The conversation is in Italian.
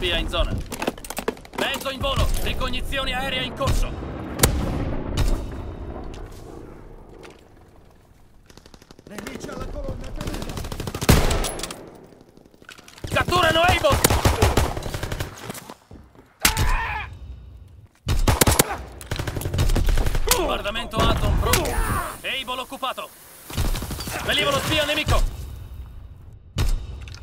spia in zona. Mezzo in volo, ricognizione aerea in corso. Nemici alla colonna tenuta! Catturano Able! Bombardamento Atom pronto. Able occupato. Velivolo spia nemico.